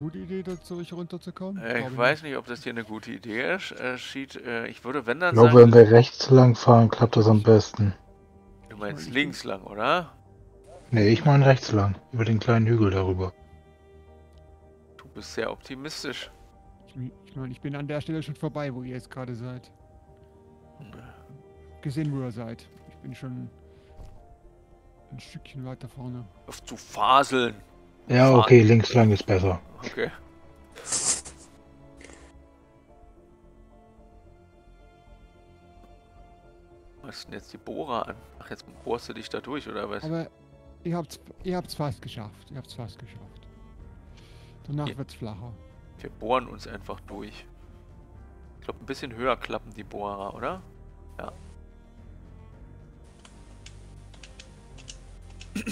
Gute Idee, da zu euch runterzukommen? Äh, ich weiß nicht, ob das hier eine gute Idee ist. Äh, Schied, äh, ich würde, wenn dann Ich glaube, sagen, wenn wir rechts lang fahren, klappt das am besten. du meinst links lang, oder? Nee, ich meine rechts lang. Über den kleinen Hügel darüber. Du bist sehr optimistisch. Ich, ich meine, ich bin an der Stelle schon vorbei, wo ihr jetzt gerade seid. Gesehen, wo ihr seid. Ich bin schon ein Stückchen weiter vorne. Auf zu faseln. Ja, Fahren. okay, links lang ist besser. Okay. Was ist denn jetzt die Bohrer an? Ach, jetzt bohrst du dich da durch, oder was? Aber ihr habt's, ihr habt's fast geschafft. Ihr habt's fast geschafft. Danach Ja. wird's flacher. Wir bohren uns einfach durch. Ich glaube, ein bisschen höher klappen die Bohrer, oder? Ja.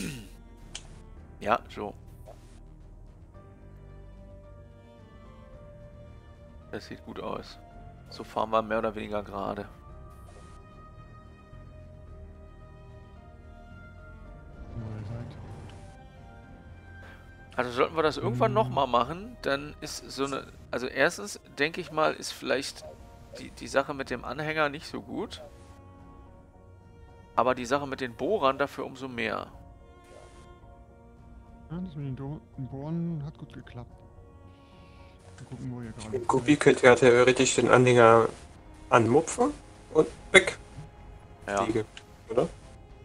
ja, so. Das sieht gut aus. So fahren wir mehr oder weniger gerade. Also sollten wir das irgendwann noch Mm. mal machen, dann ist so eine... Also erstens, denke ich mal, ist vielleicht die, die Sache mit dem Anhänger nicht so gut. Aber die Sache mit den Bohrern dafür umso mehr. Ja, das mit den Bohren hat gut geklappt. Gucken, wo ihr gerade seid. Gubi könnt ihr theoretisch den Anhänger anmupfen und weg Ja, fliegen, oder?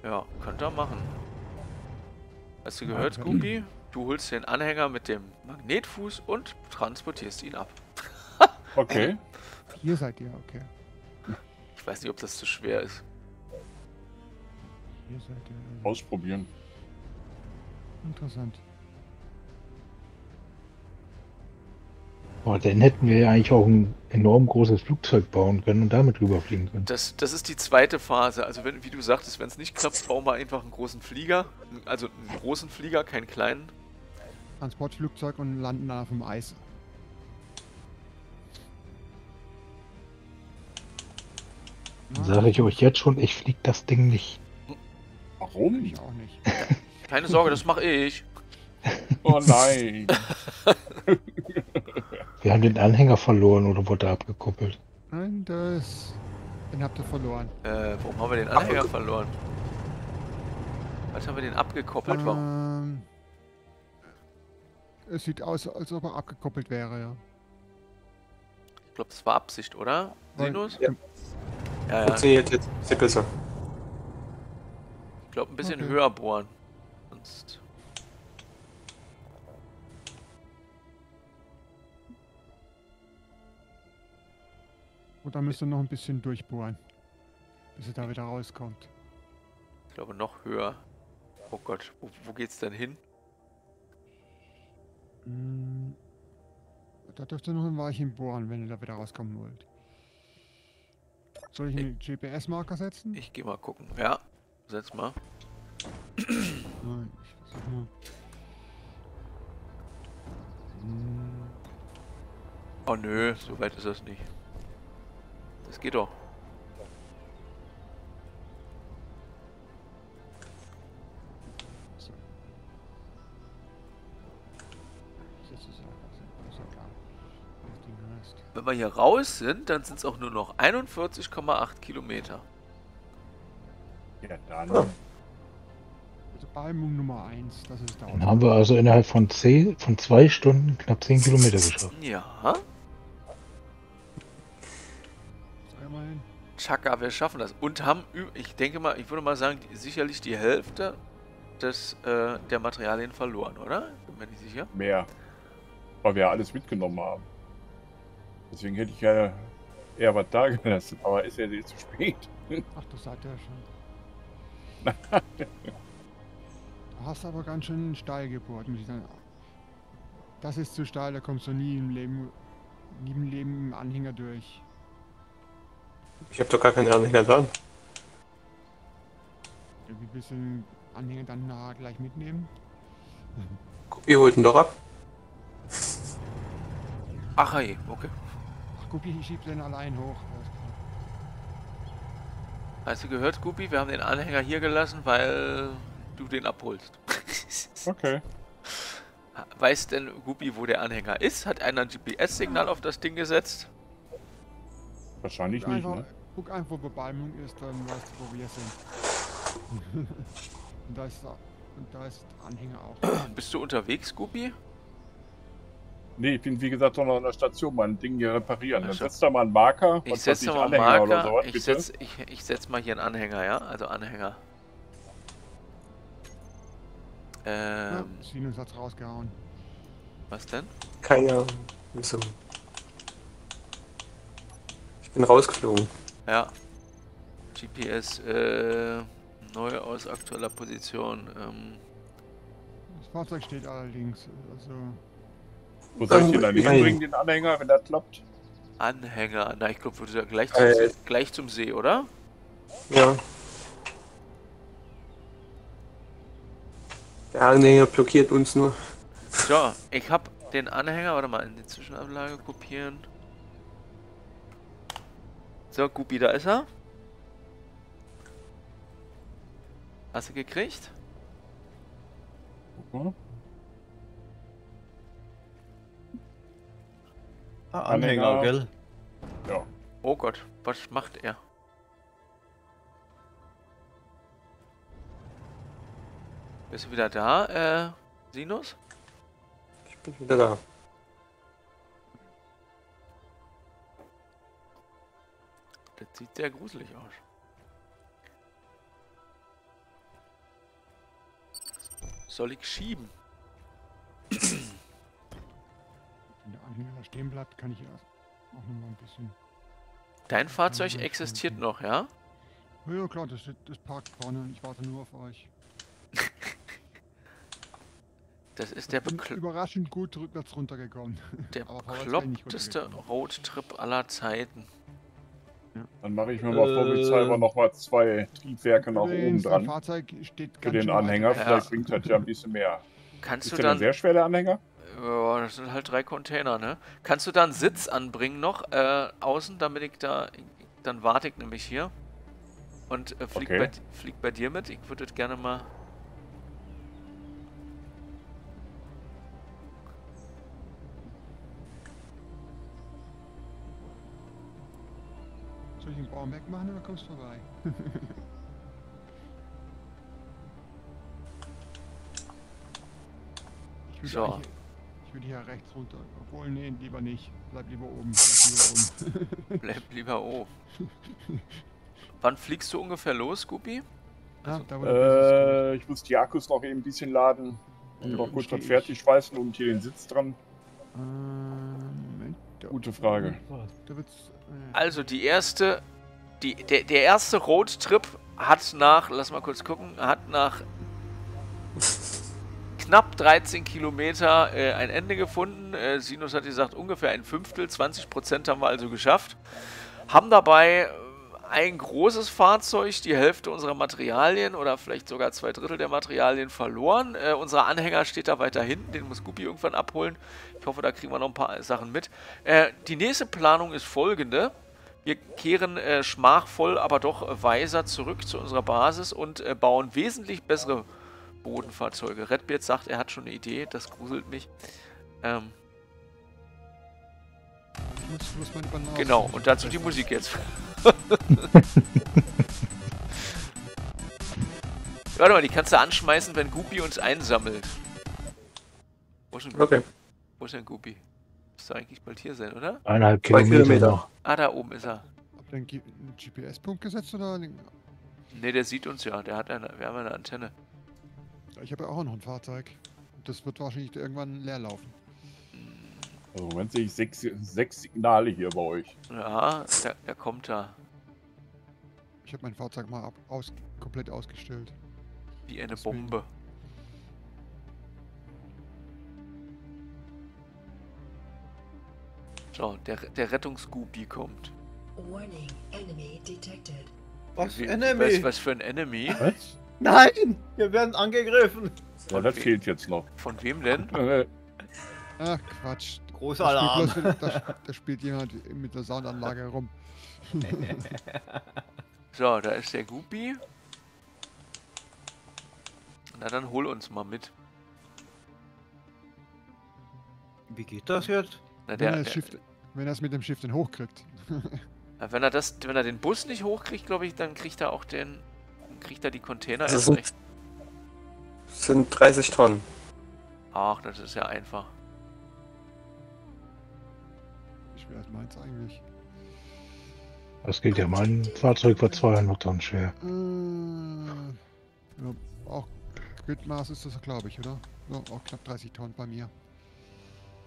ja, könnt ihr machen. Hast du gehört, ja. Gumbi? Du holst den Anhänger mit dem Magnetfuß und transportierst ihn ab. Okay. Hier seid ihr, okay. Ich weiß nicht, ob das zu schwer ist. Hier seid ihr. Ausprobieren. Interessant. Aber dann hätten wir ja eigentlich auch ein enorm großes Flugzeug bauen können und damit rüberfliegen können. Das, das ist die zweite Phase. Also wenn, wie du sagtest, wenn es nicht klappt, bauen wir einfach einen großen Flieger. Also einen großen Flieger, keinen kleinen. Transportflugzeug und landen dann auf dem Eis. Sage ich euch jetzt schon, ich flieg das Ding nicht. Warum? Ich auch nicht. Keine Sorge, das mache ich. Oh nein. Wir haben den Anhänger verloren oder wurde er abgekuppelt. Nein, das. Den habt ihr verloren. Äh, warum haben wir den Anhänger verloren? Was haben wir den abgekoppelt? Warum? Ähm, es sieht aus, als ob er abgekoppelt wäre, ja. Ich glaube, das war Absicht, oder? Weil- Sinus? Ja. Ja, ja. Jetzt ein bisschen besser. Ich glaube, ein bisschen Okay. höher bohren. Sonst. Und dann müsst ihr noch ein bisschen durchbohren. Bis ihr da wieder rauskommt. Ich glaube, noch höher. Oh Gott, wo, wo geht's denn hin? Mm, Da dürft ihr noch ein Weilchen bohren, wenn ihr da wieder rauskommen wollt. Soll ich einen GPS-Marker setzen? Ich gehe mal gucken. Ja, setz mal. Nein, ich versuch mal. Oh nö, so weit ist das nicht. Das geht doch. Wenn wir hier raus sind, dann sind es auch nur noch 41,8 Kilometer. Ja, dann. Also Beimung Nummer 1, das ist der Dann haben wir also innerhalb von, zehn, von zwei Stunden knapp 10 Kilometer geschafft. Ja, Chaka, wir schaffen das. Und haben, ich denke mal, ich würde mal sagen, sicherlich die Hälfte des, äh, der Materialien verloren, oder? Bin mir nicht sicher. Mehr. Weil wir ja alles mitgenommen haben. Deswegen hätte ich ja eher was da gelassen. Aber ist ja jetzt zu spät. Ach, das seid ihr schon. Du hast aber ganz schön steil gebohrt, muss ich sagen. Das ist zu steil, da kommst du nie im Leben, nie im Leben im Anhänger durch. Ich habe doch gar keine Anhänger dran. Wie willst du den Anhänger dann nachher gleich mitnehmen? Gubi holt ihn doch ab. Ach hey, okay. Ach, ich schieb den allein hoch. Hast du gehört, Gupi? Wir haben den Anhänger hier gelassen, weil du den abholst. Okay. weiß denn Guppy, wo der Anhänger ist? Hat einer ein GPS-Signal auf das Ding gesetzt? Wahrscheinlich Guck nicht, einfach, ne? guck einfach, wo Bebalmung ist, dann weißt du, wo wir sind. und, da ist, und da ist der Anhänger auch. Bist du unterwegs, Guppy? Nee, ich bin wie gesagt doch noch an der Station, mein Ding hier reparieren. Dann setzt da mal einen Marker, Ich setze mal einen Anhänger oder Marker. sowas, ich setze ich, ich setz mal hier einen Anhänger, ja? Also Anhänger. Ja, Ähm, Sinus hat's rausgehauen. was denn? Keine Ahnung. Bin rausgeflogen. Ja. GPS, äh, neu aus aktueller Position. Ähm, Das Fahrzeug steht allerdings, also Wo soll ich den dann hinbringen, den Anhänger, wenn das klappt? Anhänger. Na, ich glaube, würde ja gleich zum, Äh. See, gleich zum See, oder? Ja. Der Anhänger blockiert uns nur. So, ich habe den Anhänger, warte mal, in die Zwischenablage kopieren. So, Gupi, da ist er. Hast du gekriegt? Guck mal. Ah, Anhänger. Anhänger, gell? Ja. Oh Gott, was macht er? Bist du wieder da, äh, Sinus? Ich bin wieder da. Das sieht sehr gruselig aus. Soll ich schieben? wenn der Anhänger stehen bleibt, kann ich auch noch mal ein bisschen. Dein Fahrzeug existiert noch, ja? Ja, klar, das, das parkt vorne. Ich warte nur auf euch. Das ist der, bekl überraschend gut rückwärts runtergekommen. der bekloppteste. Roadtrip aller Zeiten. Dann mache ich mir mal Äh. vorsichtshalber noch mal zwei Triebwerke nach oben dran. Fahrzeug steht Für den Anhänger. Ja. Vielleicht bringt das ja ein bisschen mehr. Kannst Ist du dann... sehr schwer, der Anhänger? Ja, das sind halt drei Container, ne? Kannst du da einen Sitz anbringen noch, äh, außen, damit ich da... Dann warte ich nämlich hier. Und äh, flieg, Okay. bei, flieg bei dir mit. Ich würde das gerne mal... Baum wegmachen oder kommst du vorbei? ich würde So. Ich würde hier rechts runter. Obwohl, nee, lieber nicht. Bleib lieber oben. Bleib lieber oben. Bleib lieber oben. Wann fliegst du ungefähr los, Guppy? der Biss ist, Äh, ich muss die Akkus noch eben ein bisschen laden. Und noch kurz was fertig schweißen und hier den Sitz dran. Ähm, Moment. Gute Frage. da wird's. Äh, Also die erste, die, der, der erste Roadtrip hat nach, lass mal kurz gucken, hat nach knapp 13 Kilometer äh, ein Ende gefunden. Äh, Sinus hat gesagt, ungefähr ein Fünftel, 20 Prozent haben wir also geschafft. Haben dabei äh, ein großes Fahrzeug, die Hälfte unserer Materialien oder vielleicht sogar zwei Drittel der Materialien verloren. Äh, unser Anhänger steht da weiter hinten, den muss Guppy irgendwann abholen. Ich hoffe, da kriegen wir noch ein paar Sachen mit. Äh, die nächste Planung ist folgende. Wir kehren äh, schmachvoll, aber doch weiser zurück zu unserer Basis und äh, bauen wesentlich bessere Bodenfahrzeuge. Redbeard sagt, er hat schon eine Idee, das gruselt mich. Ähm, ich muss bloß meine Bananen genau, und dazu die Musik jetzt. Warte mal, die kannst du anschmeißen, wenn Guppy uns einsammelt. Wo ist denn Guppy? Okay. Wo ist denn Guppy? Müsste eigentlich bald hier sein, oder? Eineinhalb Kilometer, Kilometer. noch. Ah, da oben ist er. Habt ihr einen GPS-Punkt gesetzt oder? Ne, der sieht uns ja. Der hat eine, wir haben eine Antenne. Ich habe ja auch noch ein Fahrzeug. Das wird wahrscheinlich irgendwann leer laufen. Also im Moment sehe ich sechs, sechs Signale hier bei euch. Ja, der, der kommt da. Ich habe mein Fahrzeug mal ab, aus, komplett ausgestellt. Wie eine Deswegen. Bombe. So, der, der Rettungsgupi kommt. Warning, enemy detected. Was Wie- für Enemy? Was, was für ein Enemy? Was? Nein! Wir werden angegriffen! Ja, das fehlt jetzt noch. Von wem denn? Äh, Ach Quatsch. Großer Da Alarm! spielt, bloß, da, da spielt jemand mit der Soundanlage rum. So, da ist der Gupi. Na dann hol uns mal mit. Wie geht das jetzt? Na, Wenn der, er, das Schiff, wenn er es mit dem Schiff dann hochkriegt. wenn er das, wenn er den Bus nicht hochkriegt, glaube ich, dann kriegt er auch den, kriegt er die Container Das erst sind- recht. sind 30 Tonnen. Ach, das ist ja einfach. Wie schwer ist meins eigentlich? Das geht ja. Mein Fahrzeug war 200 Tonnen schwer. Äh, ja, auch Gridmaß ist das, glaube ich, oder? Ja, auch knapp 30 Tonnen bei mir.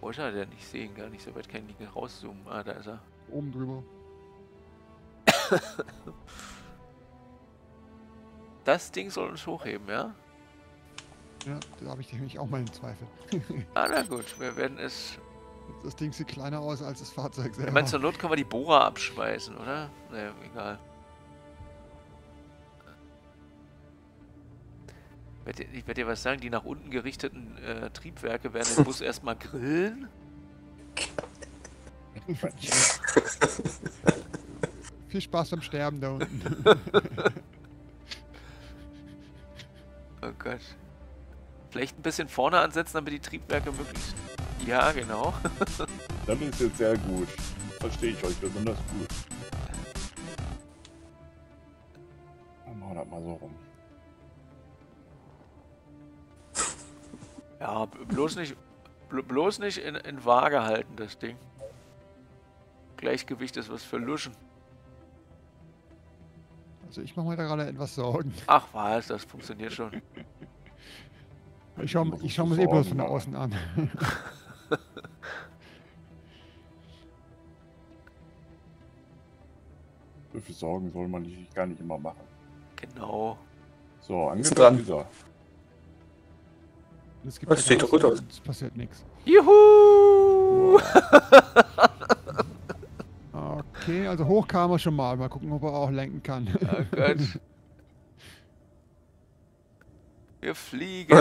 Wo ist er denn? Ich sehe ihn gar nicht so weit, kann ich nicht rauszoomen. Ah, da ist er. Oben drüber. Das Ding soll uns hochheben, ja? Ja, da habe ich nämlich auch meinen Zweifel. Ah, na gut, wir werden es. Das Ding sieht kleiner aus als das Fahrzeug Ich selber. meine, zur Not können wir die Bohrer abschmeißen, oder? Naja, egal. Ich werd dir- Ich werde dir was sagen, die nach unten gerichteten äh, Triebwerke werden den Bus erstmal grillen. Viel Spaß beim Sterben da unten. Oh Gott. Vielleicht ein bisschen vorne ansetzen, damit die Triebwerke möglichst. Ja, genau. Das ist jetzt sehr gut. Verstehe ich euch besonders gut. Dann machen wir das mal so rum. Ja, bloß nicht, bl bloß nicht in, in Waage halten, das Ding. Gleichgewicht ist was für Luschen. Also ich mache mir da gerade etwas Sorgen. Ach was, das funktioniert schon. Ich schaue ich schau mir das eh bloß von außen an. So viel Sorgen soll man sich gar nicht immer machen. Genau. So, dran. ist er. Es gibt Das sieht doch gut aus. Es passiert nichts. Juhu! Okay, also hoch kam er schon mal. Mal gucken, ob er auch lenken kann. Oh Gott. Wir fliegen.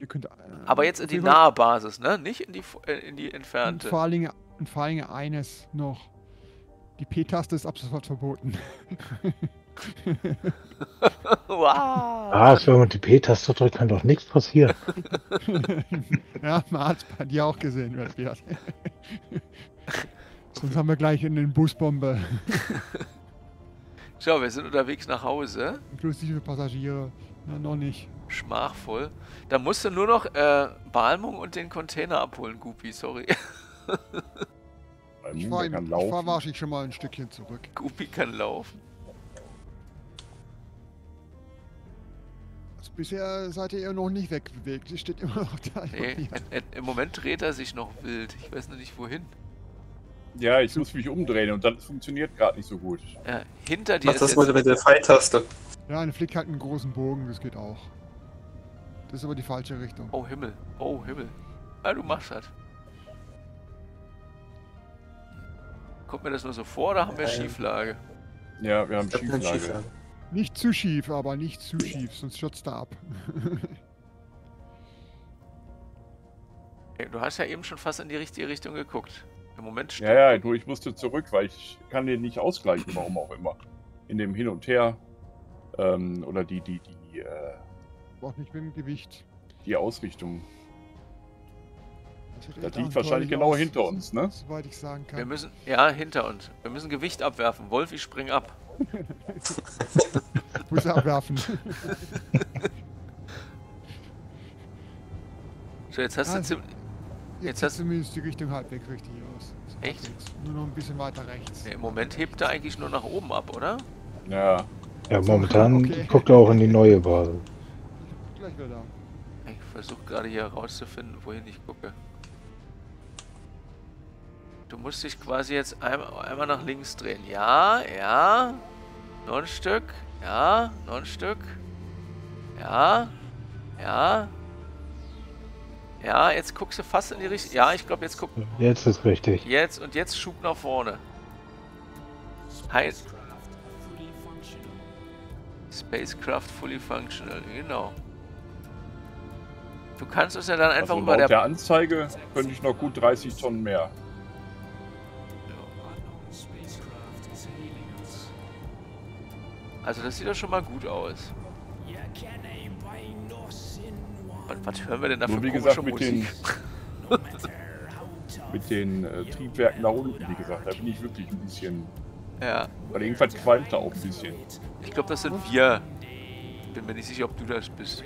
Ihr könnt, äh, Aber jetzt in die nahe Basis, ne? Nicht in die, äh, in die Und entfernte. vor allen Dingen, und vor allen Dingen eines noch. Die P-Taste ist ab sofort verboten. wow! Ah, wenn man die P-Taste drückt, kann doch nichts passieren. ja, man hat bei dir auch gesehen, Beat. Sonst haben wir gleich in den Busbombe. Schau, wir sind unterwegs nach Hause. Inklusive Passagiere. Na, noch nicht. Schmachvoll. Da musst du nur noch äh, Balmung und den Container abholen, Gupi, sorry. Ich fahre fahr wahrscheinlich schon mal ein Stückchen zurück. Gupi kann laufen. Bisher seid ihr noch nicht wegbewegt. Sie steht immer noch da. Nee, im Moment dreht er sich noch wild. Ich weiß noch nicht wohin. Ja, ich muss mich umdrehen und das funktioniert gerade nicht so gut. Ja, hinter dir Mach ist das mal mit der Pfeiltaste. Ja, eine fliegt halt einen großen Bogen, das geht auch. Das ist aber die falsche Richtung. Oh Himmel, oh Himmel. Ah, du machst das. Kommt mir das nur so vor oder haben wir. Schieflage? Ja, wir haben Schieflage. Schieflage. Nicht zu schief, aber nicht zu schief, sonst stürzt er ab. Du hast ja eben schon fast in die richtige Richtung geguckt. Im Moment steht. Ja, ja, nur ich musste zurück, weil ich kann den nicht ausgleichen, warum auch immer. In dem Hin und Her ähm, oder die, die, die, äh, Auch nicht mit dem Gewicht. die Ausrichtung. Das echt liegt wahrscheinlich genau aus, hinter uns, ne? Soweit ich sagen Wir kann. müssen. Ja, hinter uns. Wir müssen Gewicht abwerfen. Wolf, ich spring ab. Muss abwerfen. So, jetzt hast du Ah, ziemlich. Jetzt Jetzt hast- zumindest die Richtung halbwegs richtig aus. So Echt? Nur noch ein bisschen weiter rechts. Im Moment hebt er eigentlich nur nach oben ab, oder? Ja, Ja, momentan Okay. guckt er auch in die neue Basis. Gleich wieder da. Ich versuche gerade hier herauszufinden, wohin ich gucke. Du musst dich quasi jetzt einmal, einmal nach links drehen. Ja, ja. Noch ein Stück. Ja, noch ein Stück. Ja, ja. Ja, jetzt guckst du fast in die Richtung. Ja, ich glaube, jetzt guck. Jetzt ist richtig. Jetzt und jetzt Schub nach vorne. Heißt. Spacecraft fully functional, genau. Du kannst uns ja dann einfach also über der der Anzeige könnte ich noch gut 30 Tonnen mehr. Also das sieht doch schon mal gut aus. Was, was hören wir denn da für Nur wie komische gesagt, mit Musik? den, mit den äh, Triebwerken da unten, wie gesagt, da bin ich wirklich ein bisschen. Ja, Weil irgendwas qualmt da auch ein bisschen. ich glaube, das sind wir. Bin mir nicht sicher, ob du das bist.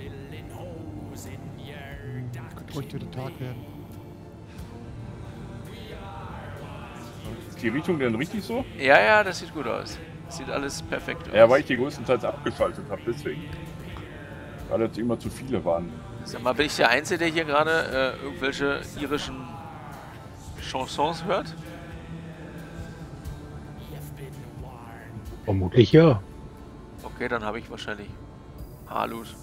Könnte ruhig wieder Tag werden. Ist die Richtung denn richtig so? Ja, ja, das sieht gut aus. Sieht alles perfekt aus. Ja, weil ich die größtenteils abgeschaltet habe, deswegen. Weil das immer zu viele waren. Sag mal, bin ich der Einzige, der hier gerade äh, irgendwelche irischen Chansons hört? Vermutlich ja. Okay, dann habe ich wahrscheinlich Halus.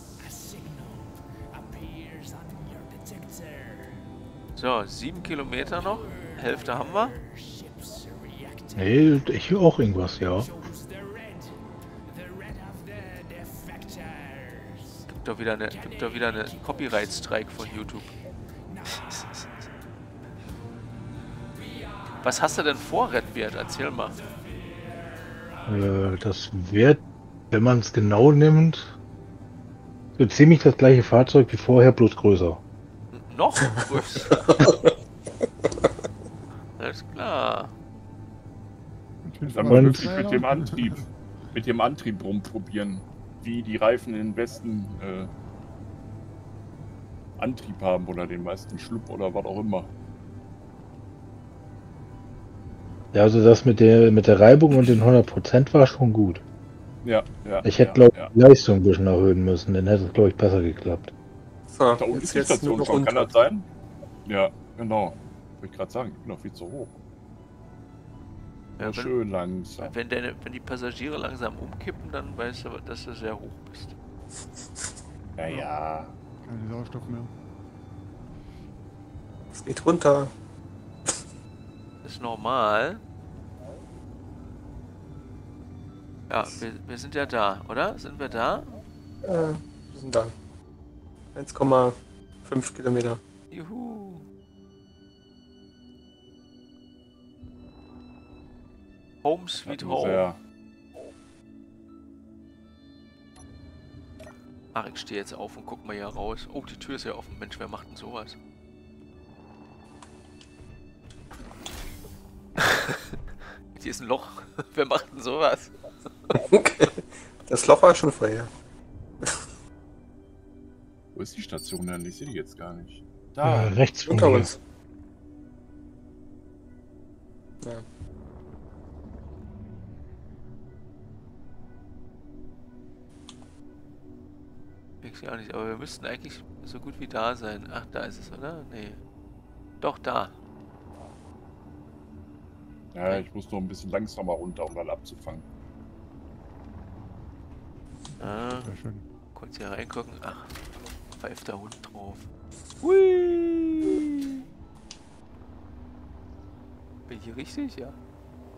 So, sieben Kilometer noch. Hälfte haben wir. Nee, ich höre auch irgendwas, ja. Gibt doch wieder eine, gibt doch wieder eine Copyright-Strike von YouTube. Was hast du denn vor, Redbeard? Erzähl mal. Äh, das wird, wenn man es genau nimmt, so ziemlich das gleiche Fahrzeug wie vorher, bloß größer. Noch größer. Alles klar. Ich mit dem Antrieb, mit dem Antrieb rumprobieren, wie die Reifen in den besten äh, Antrieb haben oder den meisten Schluck oder was auch immer. Ja, also das mit der mit der Reibung und den 100% war schon gut. Ja, ja. Ich hätte, ja, glaube ich, ja. die Leistung ein bisschen erhöhen müssen, dann hätte es, glaube ich, besser geklappt. So, Da unten jetzt, ist die jetzt nur Station noch schon, kann das sein? Ja, genau. Wollte ich gerade sagen, ich bin noch viel zu hoch. Ja, wenn, schön langsam. wenn, deine, wenn die Passagiere langsam umkippen, dann weißt du, dass du sehr hoch bist. Ja, ja. Kein Sauerstoff mehr. Es geht runter. ist normal. Ja, wir, wir sind ja da, oder? Sind wir da? Äh, wir sind da. 1,5 Kilometer. Juhu. Home Sweet Home. er- Ach, ich stehe jetzt auf und guck mal hier raus. Oh, die Tür ist ja offen. Mensch, wer macht denn sowas? Hier ist ein Loch. wer macht denn sowas? Das Loch war schon vorher. Wo ist die Station denn? Ich sehe die jetzt gar nicht. Da. rechts von Unter uns. Ja. Ich sehe auch nicht, aber wir müssten eigentlich so gut wie da sein. Ach, da ist es, oder? Nee. Doch, da. Ja, ich muss noch ein bisschen langsamer runter, um dann abzufangen. Ah, Sehr schön. kurz hier reingucken. Ach, pfeift der Hund drauf. Hui! Bin ich hier richtig? Ja.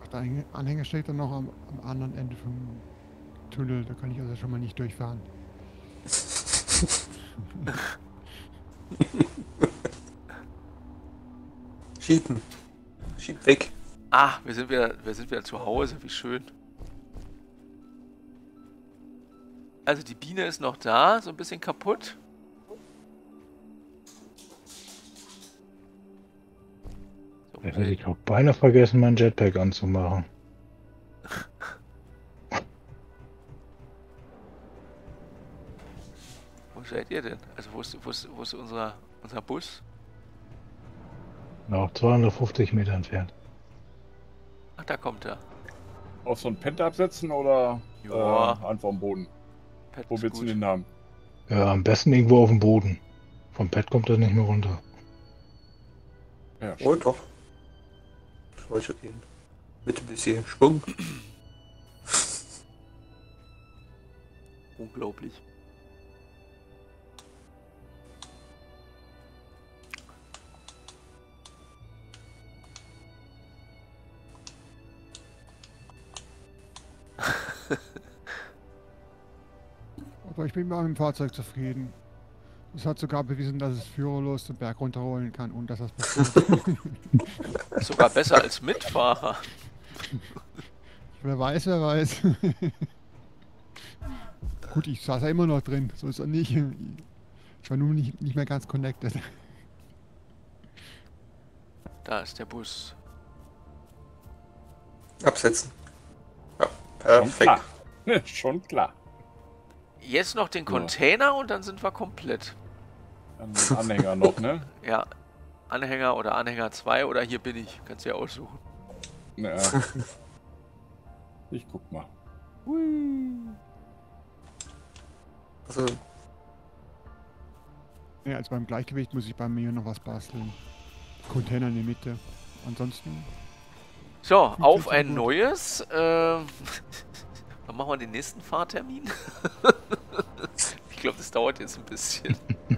Ach, der Anhänger- Anhänger steht dann noch am, am anderen Ende vom Tunnel. Da kann ich also schon mal nicht durchfahren. Schieben. Schieb weg. Ah, wir sind wieder, wir sind wieder zu Hause. Wie schön. Also die Biene ist noch da, so ein bisschen kaputt. So, Da hätte ich auch beinahe vergessen, mein Jetpack anzumachen. Seid ihr denn? Also wo ist, wo ist, wo ist unser, unser Bus? Noch 250 Meter entfernt. Ach, da kommt er. Auf so ein Pent absetzen oder Ja. äh, einfach am Boden? Pet Wo willst du den haben? Ja, am besten irgendwo auf dem Boden. Vom Pad kommt er nicht mehr runter. Ja, Oh doch. Sollte gehen. Mit ein bisschen Schwung. Unglaublich. Ich bin mit meinem Fahrzeug zufrieden. Es hat sogar bewiesen, dass es führerlos den Berg runterrollen kann und dass das passiert. Sogar besser als Mitfahrer. wer weiß, wer weiß. Gut, ich saß ja immer noch drin. So ist er nicht. Ich war nur nicht, nicht mehr ganz connected. Da ist der Bus. Absetzen. Ja, Schon perfekt. klar. Schon klar. Jetzt noch den Ja. Container und dann sind wir komplett. Dann den Anhänger noch, ne? Ja. Anhänger oder Anhänger 2 oder hier bin ich. Kannst du ja aussuchen. Ja. Ich guck mal. Also, Ja, also beim Gleichgewicht muss ich bei mir noch was basteln. Container in die Mitte. Ansonsten. So, auf ein gut. neues. Äh, dann machen wir den nächsten Fahrtermin. ich glaube, das dauert jetzt ein bisschen.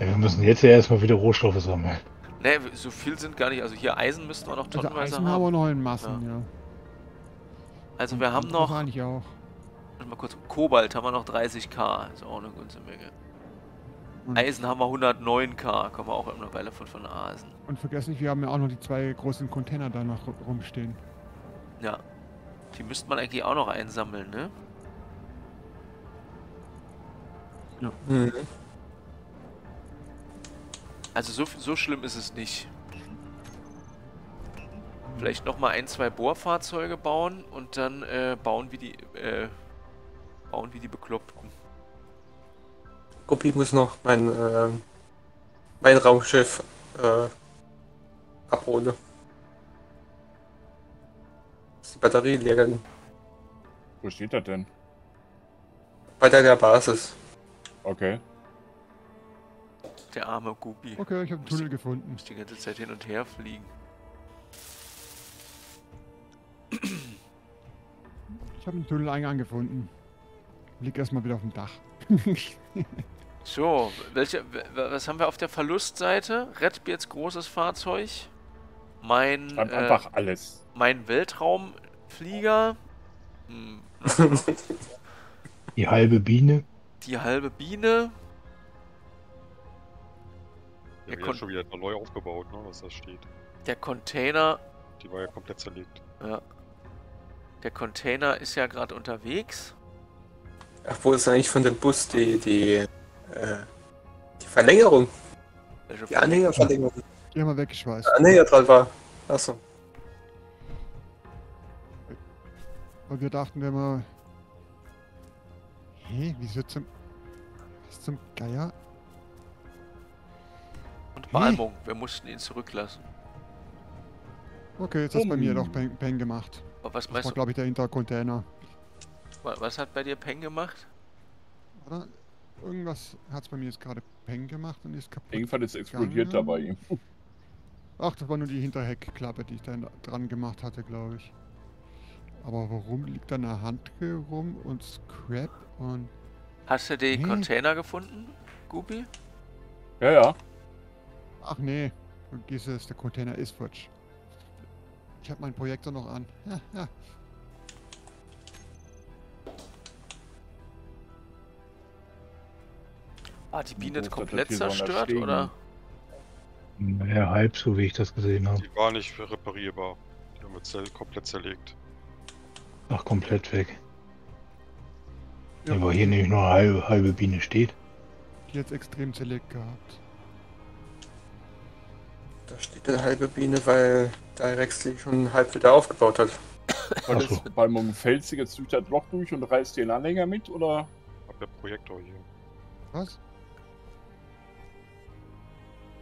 Ja, wir müssen jetzt ja erstmal wieder Rohstoffe sammeln. Ne, so viel sind gar nicht. Also hier Eisen müssten wir noch Also tonnenweise Eisen haben wir haben. noch in Massen, ja. Also wir haben noch, eigentlich auch. warte mal kurz, Kobalt haben wir noch 30k. Ist auch eine ganze Menge. Und, Eisen haben wir 109k. Können wir auch eine Weile von von Eisen. und vergesst nicht, wir haben ja auch noch die zwei großen Container da noch ru- rumstehen. Ja. Die müsste man eigentlich auch noch einsammeln, ne? mhm. Also so, so schlimm ist es nicht. Vielleicht nochmal ein, zwei Bohrfahrzeuge bauen und dann äh, bauen wie die äh, bauen wie die Bekloppten. Guppi muss noch mein, äh, mein Raumschiff äh, abholen. Ist die Batterie leer gegangen. Wo steht das denn? Bei der Basis. Okay. Der arme Gubi. Okay, ich habe einen Tunnel gefunden. Muss die ganze Zeit hin und her fliegen. Ich habe einen Tunneleingang gefunden. Lieg erstmal wieder auf dem Dach. So, welche, was haben wir auf der Verlustseite? Redbeards großes Fahrzeug. Mein, äh, einfach alles. mein Weltraumflieger. Hm, Die halbe Biene. die halbe Biene. Der wird schon wieder neu aufgebaut, ne, was da steht. Der Container. Die war ja komplett zerlegt. Ja. Der Container ist ja gerade unterwegs. Ach, wo ist eigentlich von dem Bus die, die, äh, die Verlängerung? Welche Die Anhängerverlängerung. Die haben wir weggeschweißt. Der Anhänger dran war. Achso. Weil wir dachten, wenn wir. Hä? Wieso zum. Was zum Geier? Und Bealmung. Wir mussten ihn zurücklassen. Okay, jetzt hat bei mir doch Peng, Peng gemacht. Aber was Das meinst war, du, glaube ich, der Intercontainer. wa- was hat bei dir Peng gemacht? Oder? Irgendwas hat es bei mir jetzt gerade Peng gemacht und ist kaputt. Irgendwann ist explodiert da gegangen. bei ihm. Ach, das war nur die Hinterheckklappe, die ich da dran gemacht hatte, glaube ich. Aber warum liegt da eine Handke rum und Scrap und. Hast du die Hm. Container gefunden, Gubi? Ja, ja. Ach nee, vergiss es, der Container ist futsch. Ich habe meinen Projektor noch an. Ja, ja. War die Biene ist komplett zerstört oder? Naja, halb so, wie ich das gesehen habe. Die war nicht reparierbar. Die haben wir zer komplett zerlegt. Ach, komplett weg. Ja, weil hier nämlich nur eine halbe, halbe Biene steht. Die jetzt extrem zerlegt gehabt. Da steht eine halbe Biene, weil der Rexley schon halb wieder aufgebaut hat. Weil Ach so. das beim sie jetzt durch das Loch durch und reißt den Anhänger mit, oder? Hab der Projektor hier. Was?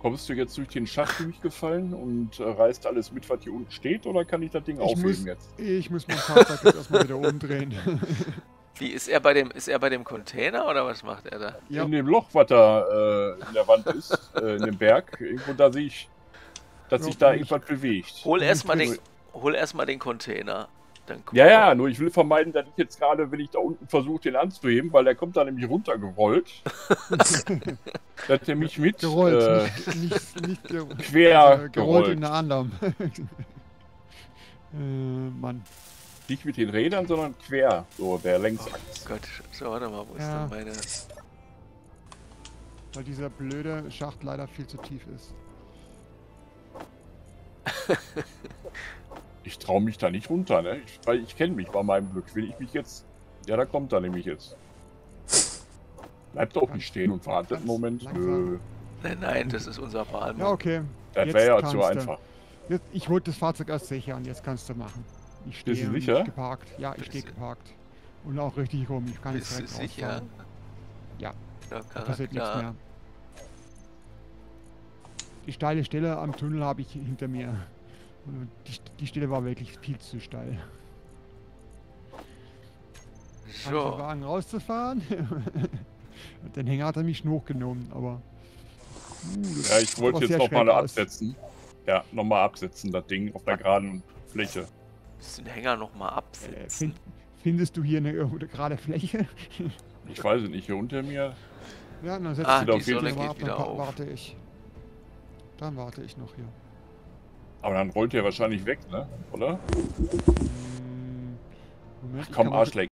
Kommst du jetzt durch den Schacht durchgefallen und äh, reißt alles mit, was hier unten steht, oder kann ich das Ding Ich aufheben muss- jetzt? Ich muss mein Fahrzeug jetzt erstmal wieder umdrehen. Wie ist er bei dem ist er bei dem Container oder was macht er da? ja, In dem Loch, was da äh, in der Wand ist, äh, in dem Berg, irgendwo da sehe ich, dass sich da irgendwas bewegt. Hol erstmal den erstmal den Container. Dann Ja, ja, nur ich will vermeiden, dass ich jetzt gerade, wenn ich da unten versuche, den anzuheben, weil der kommt da nämlich runtergerollt, dass der mich mit gerollt, äh, nicht, nicht, nicht ger quer äh, gerollt gerollt. in der Arm. äh, Mann. nicht mit den Rädern, sondern quer, so der Längsachs. Gott, so warte mal, wo ist Ja. denn meine Weil dieser blöde Schacht leider viel zu tief ist. Ich traue mich da nicht runter, ne? Ich, weil ich kenne mich bei meinem Glück. Will ich mich jetzt. Ja, da kommt er nämlich jetzt. Bleibt doch nicht stehen und wartet einen Moment. Nö, Nein, nein, das ist unser Palmer. Ja, okay. das wäre ja zu du. einfach. Jetzt, ich wollte das Fahrzeug erst sichern, jetzt kannst du machen. Ich Bist stehe du nicht sicher? geparkt. Ja, ich stehe Bist du- geparkt. Und auch richtig rum. Ich kann jetzt Bist du direkt sicher? rausfahren. Ja. Ja, Da passiert nichts mehr. Die steile Stelle am Tunnel habe ich hinter mir. Die, die Stelle war wirklich viel zu steil. So, wagen rauszufahren? Den Hänger hat er mich hochgenommen, aber. Uh, Ja, ich wollte jetzt nochmal absetzen. Ja, nochmal absetzen, das Ding auf der geraden Fläche. müssen den Hänger nochmal Äh, absetzen. find, findest du hier eine irgendwo gerade Fläche? Ich weiß es nicht, hier unter mir. Ja, dann setz Ah, du die die Sonne Sonne geht ab, wieder dann wa- auf. warte ich. Dann warte ich noch hier. Aber dann rollt der wahrscheinlich weg, ne? Oder? Hm, Moment, ich Komm, Arschleck.